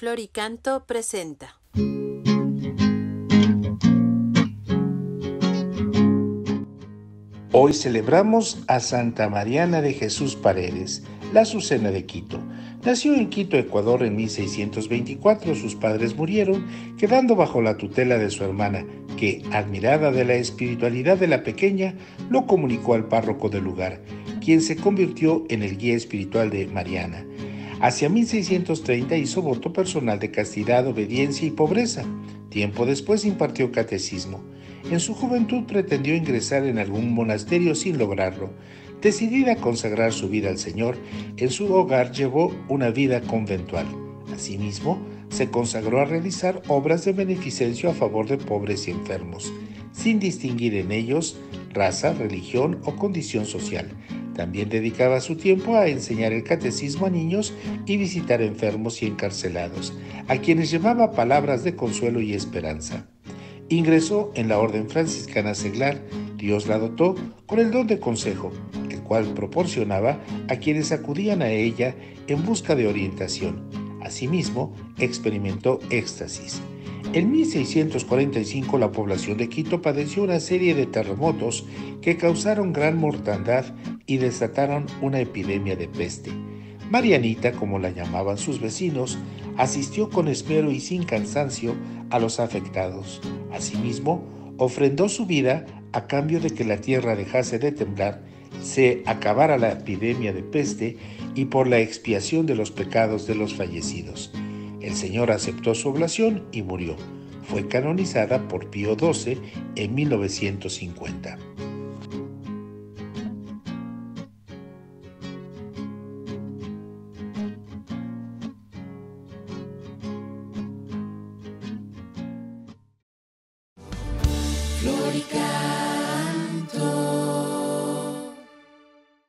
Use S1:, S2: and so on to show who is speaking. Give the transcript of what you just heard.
S1: Floricanto presenta.
S2: Hoy celebramos a Santa Mariana de Jesús Paredes, la Azucena de Quito. Nació en Quito, Ecuador, en 1624. Sus padres murieron, quedando bajo la tutela de su hermana, que, admirada de la espiritualidad de la pequeña, lo comunicó al párroco del lugar, quien se convirtió en el guía espiritual de Mariana. Hacia 1630 hizo voto personal de castidad, obediencia y pobreza. Tiempo después impartió catecismo. En su juventud pretendió ingresar en algún monasterio sin lograrlo. Decidida a consagrar su vida al Señor, en su hogar llevó una vida conventual. Asimismo, se consagró a realizar obras de beneficencia a favor de pobres y enfermos, sin distinguir en ellos raza, religión o condición social. También dedicaba su tiempo a enseñar el catecismo a niños y visitar enfermos y encarcelados, a quienes llevaba palabras de consuelo y esperanza. Ingresó en la Orden Franciscana Seglar, Dios la dotó con el don de consejo, el cual proporcionaba a quienes acudían a ella en busca de orientación. Asimismo, experimentó éxtasis. En 1645 la población de Quito padeció una serie de terremotos que causaron gran mortandad y desataron una epidemia de peste. Marianita, como la llamaban sus vecinos, asistió con esmero y sin cansancio a los afectados. Asimismo, ofrendó su vida a cambio de que la tierra dejase de temblar, se acabara la epidemia de peste y por la expiación de los pecados de los fallecidos. El Señor aceptó su oblación y murió. Fue canonizada por Pío XII en 1950.
S3: Florica.